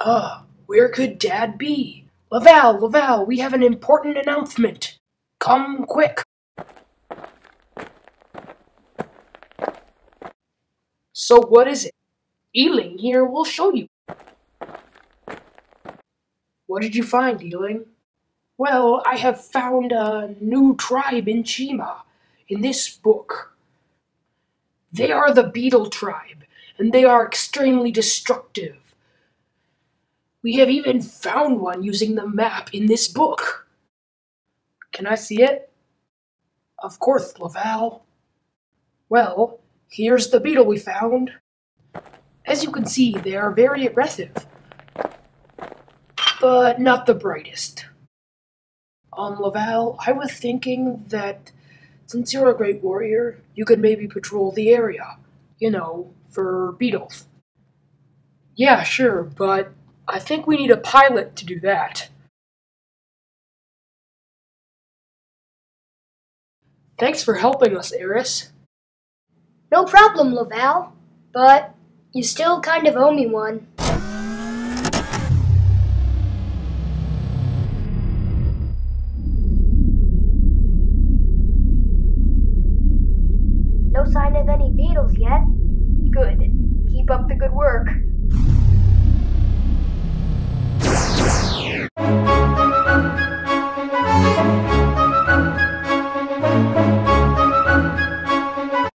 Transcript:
Uh, where could Dad be? Laval, Laval, we have an important announcement. Come quick. So what is it? Eling here will show you. What did you find, Eling? Well, I have found a new tribe in Chima in this book. They are the beetle tribe, and they are extremely destructive. We have even found one using the map in this book. Can I see it? Of course, Laval. Well, here's the beetle we found. As you can see, they are very aggressive, but not the brightest. Um, Laval, I was thinking that since you're a great warrior, you could maybe patrol the area. You know, for beetles. Yeah, sure, but I think we need a pilot to do that. Thanks for helping us, Eris. No problem, Laval. But you still kind of owe me one. No sign of any beetles